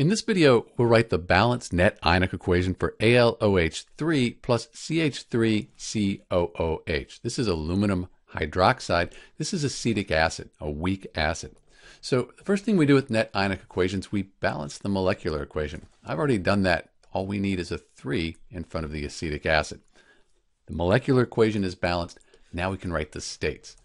In this video, we'll write the balanced net ionic equation for AlOH3 plus CH3COOH. This is aluminum hydroxide. This is acetic acid, a weak acid. So the first thing we do with net ionic equations, we balance the molecular equation. I've already done that. All we need is a 3 in front of the acetic acid. The molecular equation is balanced. Now we can write the states.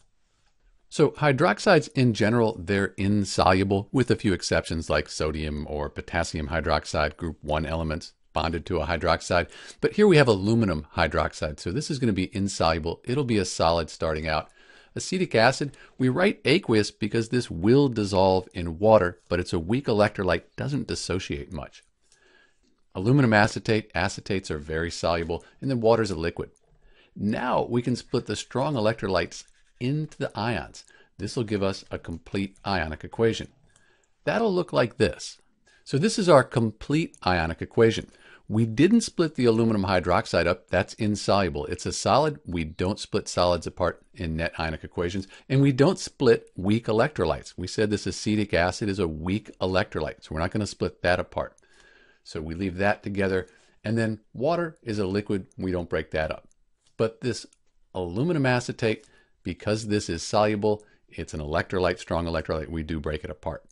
So hydroxides in general, they're insoluble with a few exceptions like sodium or potassium hydroxide, group 1 elements bonded to a hydroxide. But here we have aluminum hydroxide. So this is going to be insoluble. It'll be a solid starting out. Acetic acid, we write aqueous because this will dissolve in water, but it's a weak electrolyte, doesn't dissociate much. Aluminum acetate, acetates are very soluble, and then water is a liquid. Now we can split the strong electrolytes into the ions. This will give us a complete ionic equation. That'll look like this. So this is our complete ionic equation. We didn't split the aluminum hydroxide up. That's insoluble. It's a solid. We don't split solids apart in net ionic equations. And we don't split weak electrolytes. We said this acetic acid is a weak electrolyte. So we're not going to split that apart. So we leave that together. And then water is a liquid. We don't break that up. But this aluminum acetate because this is soluble, it's an electrolyte, strong electrolyte, we do break it apart.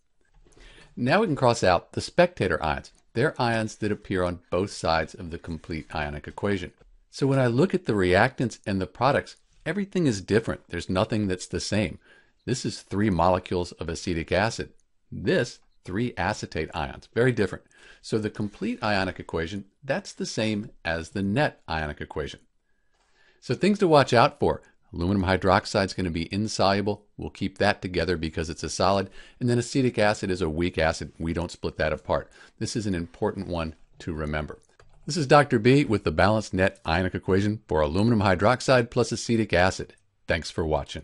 Now we can cross out the spectator ions. They're ions that appear on both sides of the complete ionic equation. So when I look at the reactants and the products, everything is different. There's nothing that's the same. This is three molecules of acetic acid. This, three acetate ions. Very different. So the complete ionic equation, that's the same as the net ionic equation. So things to watch out for. Aluminum hydroxide is going to be insoluble. We'll keep that together because it's a solid. And then acetic acid is a weak acid. We don't split that apart. This is an important one to remember. This is Dr. B with the balanced net ionic equation for aluminum hydroxide plus acetic acid. Thanks for watching.